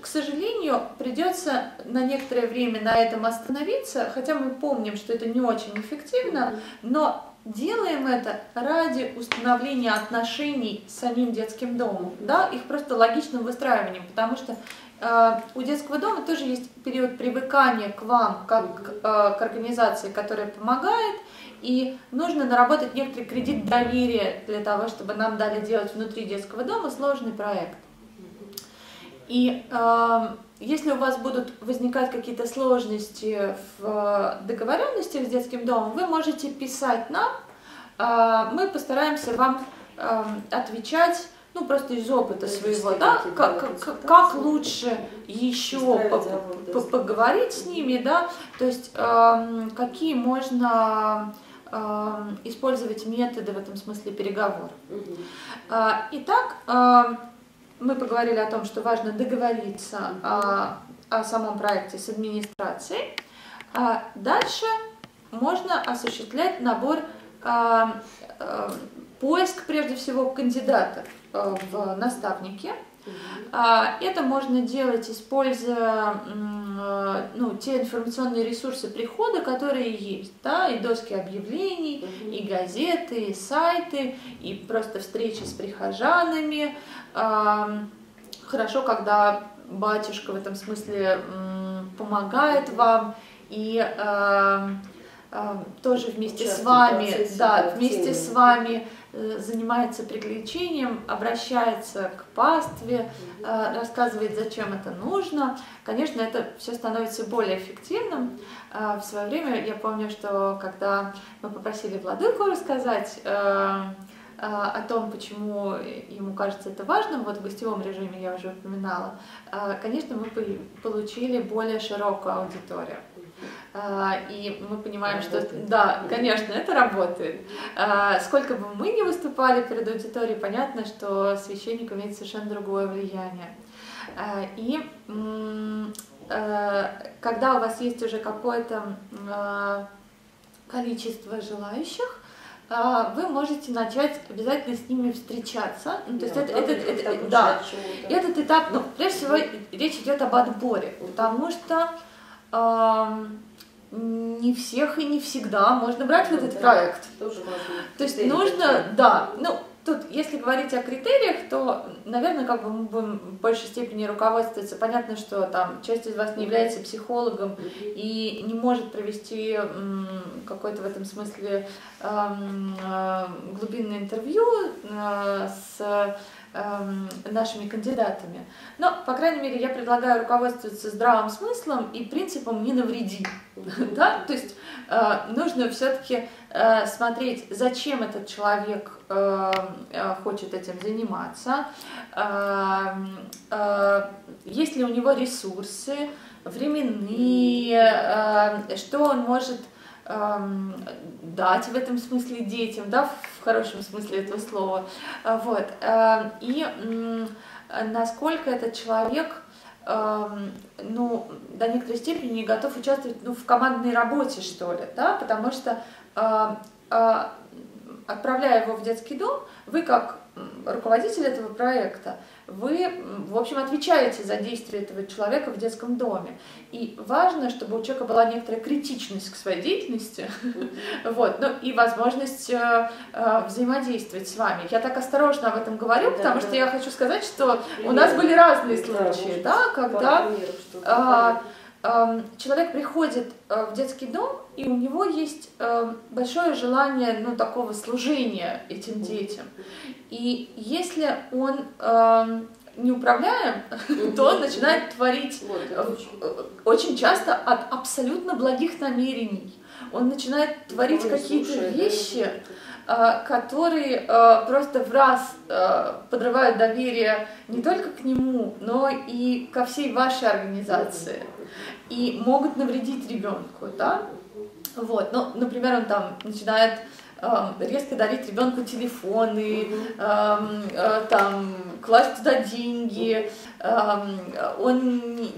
к сожалению, придется на некоторое время на этом остановиться, хотя мы помним, что это не очень эффективно, но делаем это ради установления отношений с самим детским домом, да, их просто логичным выстраиванием, потому что э, у детского дома тоже есть период привыкания к вам, как э, к организации, которая помогает, и нужно наработать некоторый кредит доверия для того, чтобы нам дали делать внутри детского дома сложный проект. И э, если у вас будут возникать какие-то сложности в договоренностях с детским домом, вы можете писать нам, а, мы постараемся вам отвечать ну, просто из опыта своего, да, как, как, как лучше еще по, по, поговорить с ними, да, то есть э, какие можно э, использовать методы в этом смысле переговоров. Э, итак, э, мы поговорили о том, что важно договориться о, о самом проекте с администрацией. А дальше можно осуществлять набор, а, а, поиск прежде всего кандидатов а, в наставники. Это можно делать, используя ну, те информационные ресурсы прихода, которые есть, да, и доски объявлений, и газеты, и сайты, и просто встречи с прихожанами, Хорошо, когда батюшка в этом смысле помогает вам и э, э, тоже вместе с вами, да, вместе с вами э, занимается приключением, обращается к пастве, рассказывает, зачем это нужно. Конечно, это все становится более эффективным. В свое время я помню, что когда мы попросили владыку рассказать о том, почему ему кажется это важным, вот в гостевом режиме я уже упоминала, а, конечно, мы получили более широкую аудиторию. А, и мы понимаем, что да, конечно, это работает. Сколько бы мы ни выступали перед аудиторией, понятно, что священник имеет совершенно другое влияние. И когда у вас есть уже какое-то количество желающих, а, вы можете начать обязательно с ними встречаться. Ну, то есть это, этот, это, это, да, этот этап, ну, прежде всего, речь идет об отборе, потому что э, не всех и не всегда можно брать в этот да, проект. Тоже важно. То есть нужно, да, ну, Тут, если говорить о критериях, то, наверное, как бы мы будем в большей степени руководствоваться. Понятно, что там часть из вас не является психологом и не может провести какое-то в этом смысле э, глубинное интервью э, с Эм, нашими кандидатами. Но, по крайней мере, я предлагаю руководствоваться здравым смыслом и принципом «не навреди». (laughs) Да? То есть э, нужно все-таки смотреть, зачем этот человек э, хочет этим заниматься, есть ли у него ресурсы временные, что он может эм, дать в этом смысле детям, да, в хорошем смысле этого слова. Вот. Эм, и насколько этот человек эм, ну, до некоторой степени готов участвовать ну, в командной работе, что ли, да, потому что э, э, отправляя его в детский дом, вы как руководитель этого проекта, вы, в общем, отвечаете за действия этого человека в детском доме. И важно, чтобы у человека была некоторая критичность к своей деятельности, (laughs) вот, ну и возможность э, э, взаимодействовать с вами. Я так осторожно об этом говорю, потому что я хочу сказать, что у нас были разные случаи, да, да когда человек приходит э, в детский дом, и у него есть э, большое желание ну, такого служения этим детям. И если он не управляем, (laughs) то он начинает творить э, очень часто от абсолютно благих намерений. Он начинает творить какие-то вещи, которые просто в раз подрывают доверие не только к нему, но и ко всей вашей организации и могут навредить ребенку, да? Вот, ну, например, он там начинает э, резко дарить ребенку телефоны, э, э, там класть туда деньги, э, он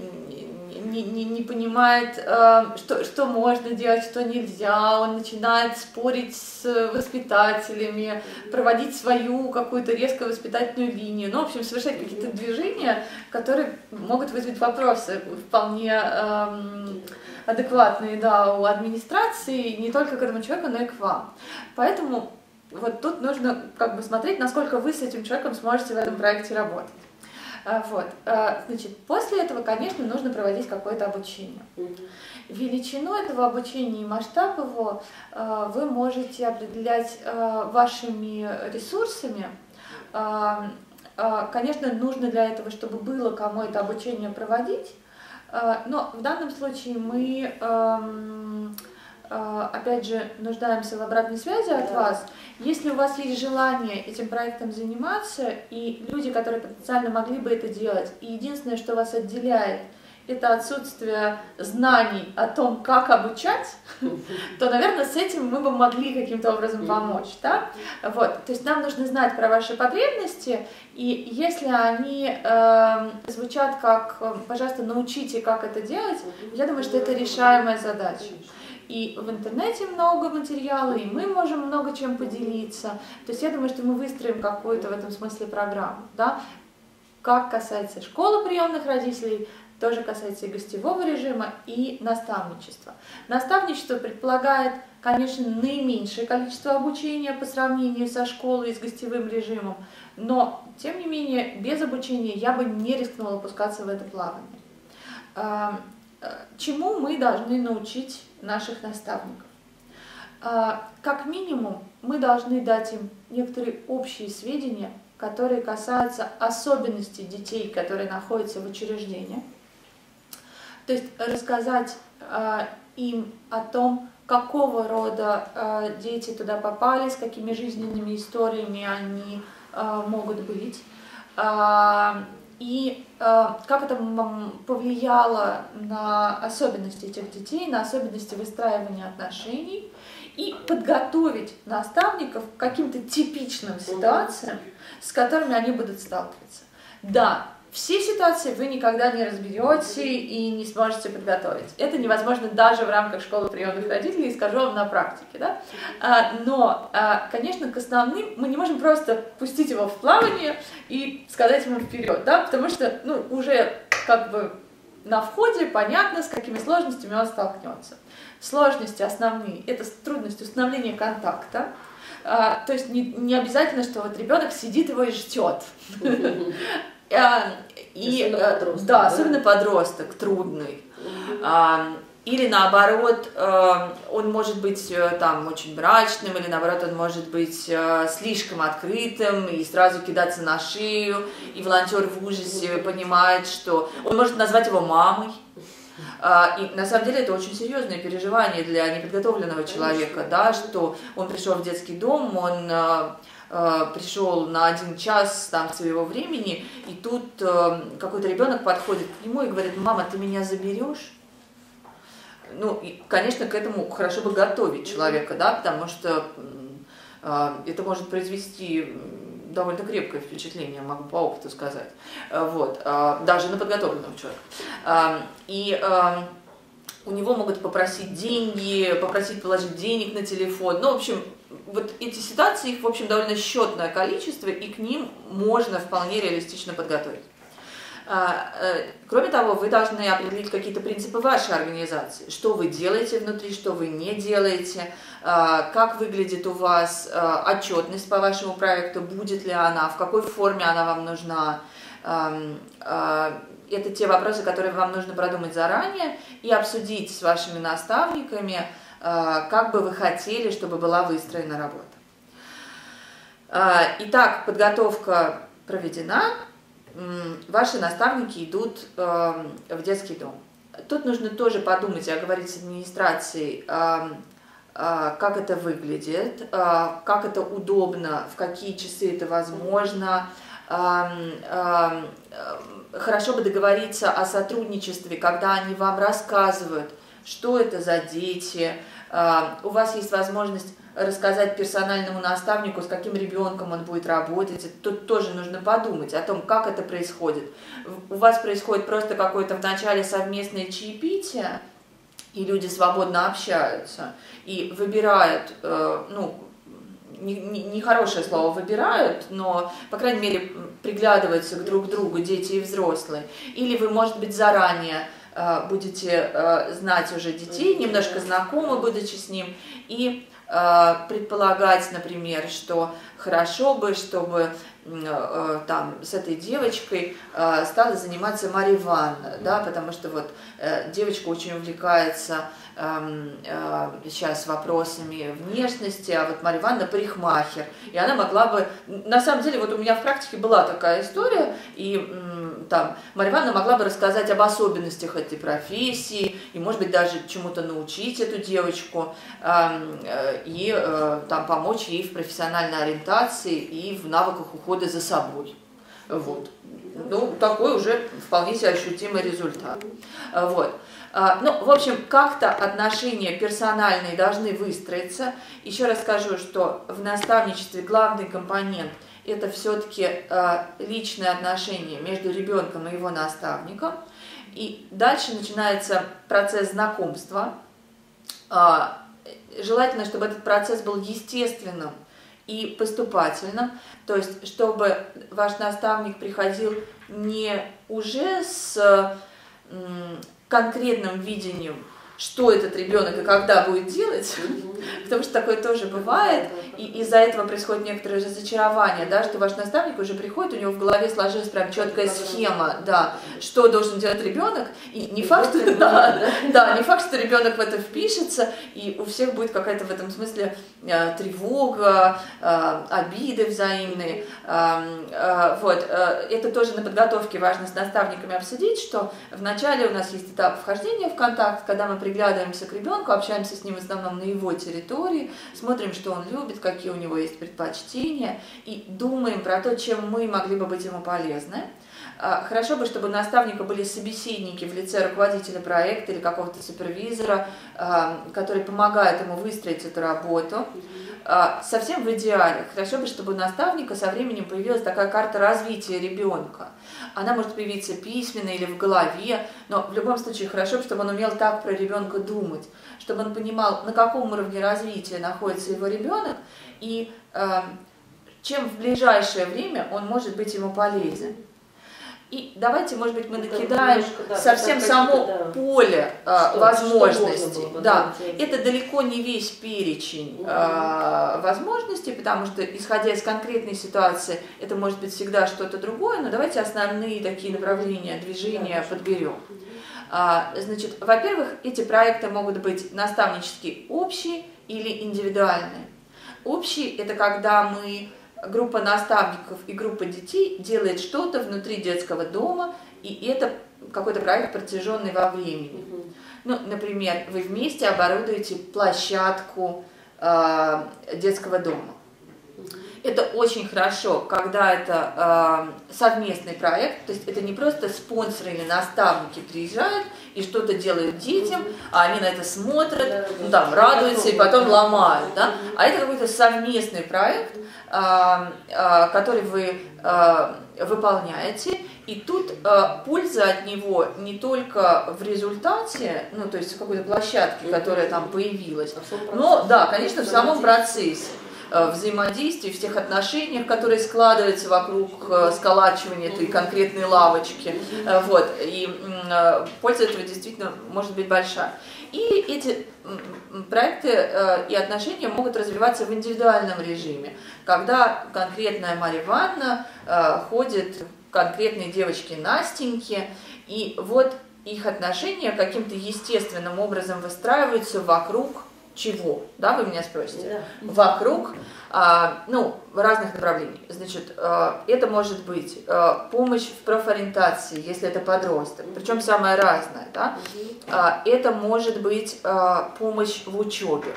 не, не, не понимает, э, что, что можно делать, что нельзя, он начинает спорить с воспитателями, проводить свою какую-то резко воспитательную линию, ну, в общем, совершать какие-то движения, которые могут вызвать вопросы вполне эм, адекватные, да, у администрации, не только к этому человеку, но и к вам. Поэтому вот тут нужно как бы смотреть, насколько вы с этим человеком сможете в этом проекте работать. А, вот. А, значит, после этого, конечно, нужно проводить какое-то обучение. Величину этого обучения и масштаб его а, вы можете определять вашими ресурсами. Конечно, нужно для этого, чтобы было кому это обучение проводить, но в данном случае мы опять же, нуждаемся в обратной связи от вас. Если у вас есть желание этим проектом заниматься, и люди, которые потенциально могли бы это делать, и единственное, что вас отделяет, это отсутствие знаний о том, как обучать, (laughs) то, наверное, с этим мы бы могли каким-то образом помочь, да? Вот, то есть нам нужно знать про ваши потребности, и если они э, звучат как, пожалуйста, научите, как это делать, я думаю, что это решаемая задача. И в интернете много материала, и мы можем много чем поделиться. То есть я думаю, что мы выстроим какую-то в этом смысле программу. Да? Как касается школы приемных родителей, тоже касается и гостевого режима, и наставничества. Наставничество предполагает, конечно, наименьшее количество обучения по сравнению со школой и с гостевым режимом, но, тем не менее, без обучения я бы не рискнула пускаться в это плавание. Э, чему мы должны научить наших наставников? А, как минимум, мы должны дать им некоторые общие сведения, которые касаются особенностей детей, которые находятся в учреждении. То есть рассказать а, им о том, какого рода а, дети туда попали, с какими жизненными историями они могут быть и э, как это повлияло на особенности этих детей, на особенности выстраивания отношений, и подготовить наставников к каким-то типичным ситуациям, с которыми они будут сталкиваться. Да, все ситуации вы никогда не разберете и не сможете подготовить. Это невозможно даже в рамках школы приемных родителей, скажу вам на практике. Да? А, но, а, конечно, к основным мы не можем просто пустить его в плавание и сказать ему вперед, да? потому что ну, уже как бы на входе понятно, с какими сложностями он столкнется. Сложности основные – это трудность установления контакта, а, то есть не, не обязательно, что вот ребенок сидит его и ждет. (laughs) А, и, особенно э, подросток, да, да, особенно подросток, трудный. А, или наоборот, э, он может быть э, там очень мрачным, или наоборот, он может быть слишком открытым и сразу кидаться на шею, и волонтер в ужасе понимает, что он может назвать его мамой. А, и на самом деле это очень серьезное переживание для неподготовленного человека, да, что он пришел в детский дом, он Э, пришел на один час там своего времени, и тут э, какой-то ребенок подходит к нему и говорит, мама, ты меня заберешь? Ну, и, конечно, к этому хорошо бы готовить человека, да, потому что э, это может произвести довольно крепкое впечатление, могу по опыту сказать, вот, даже на подготовленного человека. И у него могут попросить деньги, попросить положить денег на телефон, ну, в общем, вот эти ситуации, их, в общем, довольно счетное количество, и к ним можно вполне реалистично подготовить. А, э, кроме того, вы должны определить какие-то принципы вашей организации. Что вы делаете внутри, что вы не делаете, а, как выглядит у вас а, отчетность по вашему проекту, будет ли она, в какой форме она вам нужна. Это те вопросы, которые вам нужно продумать заранее и обсудить с вашими наставниками, как бы вы хотели, чтобы была выстроена работа. Итак, подготовка проведена ваши наставники идут эм, в детский дом. Тут нужно тоже подумать и оговорить с администрацией, эм, э, как это выглядит, э, как это удобно, в какие часы это возможно. Эм, хорошо бы договориться о сотрудничестве, когда они вам рассказывают, что это за дети. У вас есть возможность рассказать персональному наставнику, с каким ребенком он будет работать. Тут тоже нужно подумать о том, как это происходит. У вас происходит просто какое-то вначале совместное чаепитие, и люди свободно общаются и выбирают, э, ну, нехорошее не, не слово выбирают, но, по крайней мере, приглядываются к друг другу дети и взрослые. Или вы, может быть, заранее будете э, знать уже детей, немножко знакомы, будучи с ним, и Э, предполагать, например, что хорошо бы, чтобы э, там с этой девочкой э, стала заниматься Мария Ивановна, да, потому что вот девочка очень увлекается сейчас вопросами внешности, а вот Мария Ивановна парикмахер, и она могла бы, на самом деле, вот у меня в практике была такая история, и там Марья Ивановна могла бы рассказать об особенностях этой профессии и, может быть, даже чему-то научить эту девочку э, и э, там помочь ей в профессиональной ориентации и в навыках ухода за собой. Вот. Ну, такой уже вполне себе ощутимый результат. Вот. А, ну, в общем, как-то отношения персональные должны выстроиться. Еще раз скажу, что в наставничестве главный компонент – это все-таки э, личные отношения между ребенком и его наставником. И дальше начинается процесс знакомства. А, желательно, чтобы этот процесс был естественным и поступательным, то есть чтобы ваш наставник приходил не уже с конкретным видением что этот ребенок и когда будет делать, (laughs) потому что такое тоже бывает, и из-за этого происходит некоторое разочарование, да, что ваш наставник уже приходит, у него в голове сложилась прям четкая схема, да, что должен делать ребенок, и не факт, (laughs) да, да, не факт, что ребенок в это впишется, и у всех будет какая-то в этом смысле э, тревога, э, обиды взаимные, э, вот, это тоже на подготовке важно с наставниками обсудить, что вначале у нас есть этап вхождения в контакт, когда мы приглядываемся к ребенку, общаемся с ним в основном на его территории, смотрим, что он любит, какие у него есть предпочтения, и думаем про то, чем мы могли бы быть ему полезны. А, хорошо бы, чтобы у наставника были собеседники в лице руководителя проекта или какого-то супервизора, а, который помогает ему выстроить эту работу. А, совсем в идеале. Хорошо бы, чтобы у наставника со временем появилась такая карта развития ребенка. Она может появиться письменно или в голове, но в любом случае хорошо бы, чтобы он умел так про ребенка думать, чтобы он понимал, на каком уровне развития находится его ребенок и э, чем в ближайшее время он может быть ему полезен. И давайте, может быть, мы накидаем немножко, да, совсем само да. поле а, что, возможностей. Что да, это далеко не весь перечень угу. а, возможностей, потому что, исходя из конкретной ситуации, это может быть всегда что-то другое, но давайте основные такие направления движения да, подберем. А, значит, во-первых, эти проекты могут быть наставнически общие или индивидуальные. Общие – это когда мы группа наставников и группа детей делает что-то внутри детского дома, и это какой-то проект, протяженный во времени. Ну, например, вы вместе оборудуете площадку э, детского дома. Это очень хорошо, когда это э, совместный проект, то есть это не просто спонсоры или наставники приезжают и что-то делают детям, а они на это смотрят, ну там радуются и потом ломают, да? А это какой-то совместный проект, который вы а, выполняете, и тут польза от него не только в результате, ну то есть в какой-то площадке, которая там появилась, но да, конечно, в самом процессе. э, взаимодействии, в тех отношениях, которые складываются вокруг э, сколачивания этой конкретной лавочки. Э, вот. И польза этого действительно может быть большая. И эти проекты и отношения могут развиваться в индивидуальном режиме, когда конкретная Мария Ивановна ходит к конкретной девочке Настеньке, и вот их отношения каким-то естественным образом выстраиваются вокруг чего, да, вы меня спросите, да. вокруг, а, ну, разных направлений. Значит, а, это может быть а, помощь в профориентации, если это подросток, причем самое разное, да. А, это может быть а, помощь в учебе.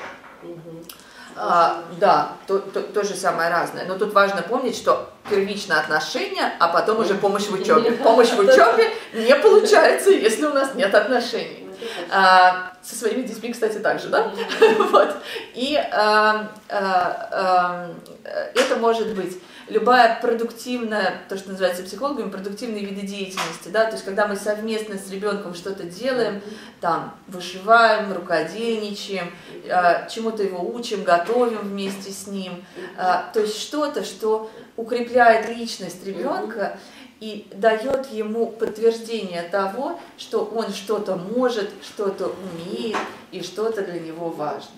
А, да, то, то, то же самое разное. Но тут важно помнить, что первично отношения, а потом уже помощь в учебе. (laughs) Помощь в учебе не получается, если у нас нет отношений. А, со своими детьми, кстати, также, да? (laughs) вот. И а, а, это может быть любая продуктивная, то, что называется психологами, продуктивные виды деятельности, да, то есть когда мы совместно с ребенком что-то делаем, там, вышиваем, рукодельничаем, чему-то его учим, готовим вместе с ним, то есть что-то, что укрепляет личность ребенка и дает ему подтверждение того, что он что-то может, что-то умеет и что-то для него важно.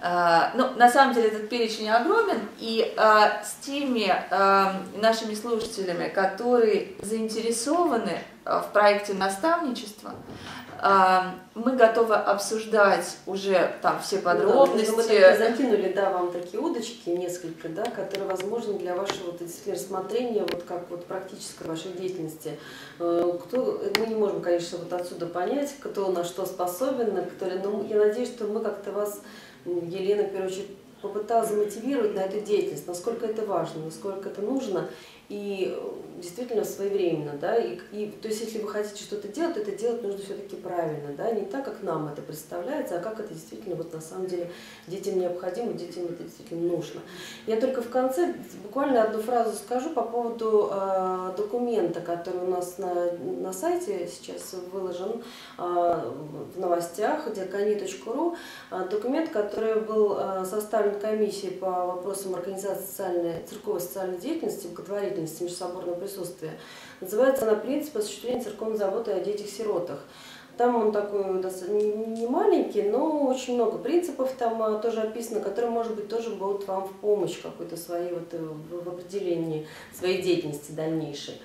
А, ну, на самом деле этот перечень огромен, и а, с теми а, нашими слушателями, которые заинтересованы в проекте наставничества, мы готовы обсуждать уже там все подробности. Ну, да, мы, мы закинули, да, вам такие удочки несколько, да, которые возможны для вашего вот, рассмотрения, вот как вот практической вашей деятельности. Э, кто, мы не можем, конечно, вот отсюда понять, кто на что способен, кто, но я надеюсь, что мы как-то вас Елена, в первую очередь, попыталась замотивировать на эту деятельность, насколько это важно, насколько это нужно, и действительно своевременно, да, и, и то есть если вы хотите что-то делать, это делать нужно все-таки правильно, да, не так, как нам это представляется, а как это действительно вот на самом деле детям необходимо, детям это действительно нужно. Я только в конце буквально одну фразу скажу по поводу э, документа, который у нас на, на сайте сейчас выложен э, в новостях, диакони.ру, э, документ, который был э, составлен комиссией по вопросам организации социальной, церковной социальной деятельности, благотворительности, межсоборного присутствия. Называется она «Принцип осуществления церковной заботы о детях-сиротах». Там он такой не маленький, но очень много принципов там а, тоже описано, которые, может быть, тоже будут вам в помощь какой-то своей вот э, в определении своей деятельности дальнейшей.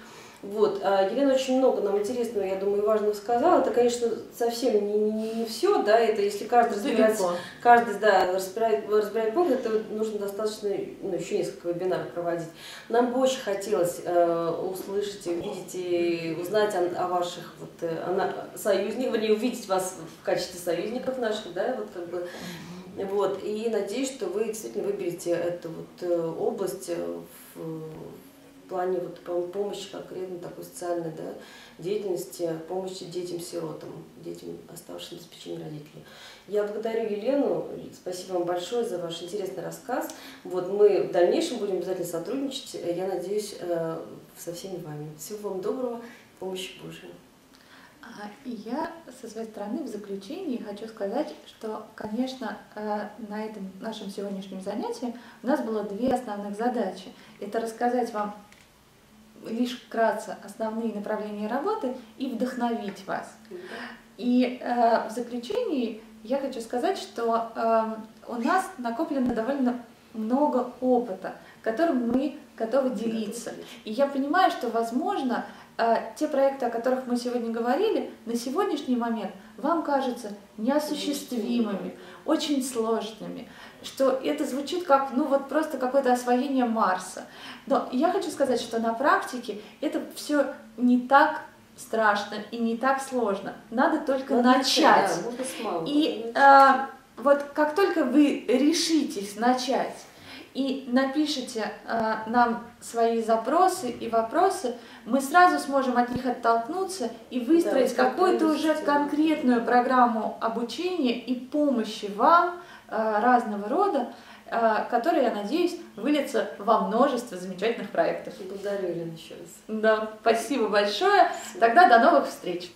Вот. А Елена очень много нам интересного, я думаю, важного сказала. Это, конечно, совсем не, не, не все, да, это если каждый разбирает, каждый, да, разбирает, разбирает пункт, это нужно достаточно, ну, еще несколько вебинаров проводить. Нам бы очень хотелось э, услышать, увидеть и узнать о, о ваших вот, э, о, союзниках, не увидеть вас в качестве союзников наших, да, вот как бы. Вот, и надеюсь, что вы действительно выберете эту вот э, область в, в плане вот помощи конкретно такой социальной да, деятельности, помощи детям-сиротам, детям, оставшимся без попечения родителей. Я благодарю Елену, спасибо вам большое за ваш интересный рассказ. Вот мы в дальнейшем будем обязательно сотрудничать, я надеюсь, э, со всеми вами. Всего вам доброго, помощи Божией. И я со своей стороны в заключении хочу сказать, что, конечно, э, на этом нашем сегодняшнем занятии у нас было две основных задачи. Это рассказать вам лишь вкратце основные направления работы и вдохновить вас. И э, в заключении я хочу сказать, что э, у нас накоплено довольно много опыта, которым мы готовы делиться. И я понимаю, что, возможно, те проекты, о которых мы сегодня говорили, на сегодняшний момент вам кажутся неосуществимыми, очень сложными, что это звучит как, ну вот просто какое-то освоение Марса. Но я хочу сказать, что на практике это все не так страшно и не так сложно. Надо только Надо начать. Да, и э, вот как только вы решитесь начать и напишите э, нам свои запросы и вопросы, мы сразу сможем от них оттолкнуться и выстроить да, какую-то уже конкретную программу обучения и помощи вам э, разного рода, э, которые, я надеюсь, выльется во множество замечательных проектов. Благодарю, Елена, еще раз. Да, спасибо большое. Спасибо. Тогда до новых встреч.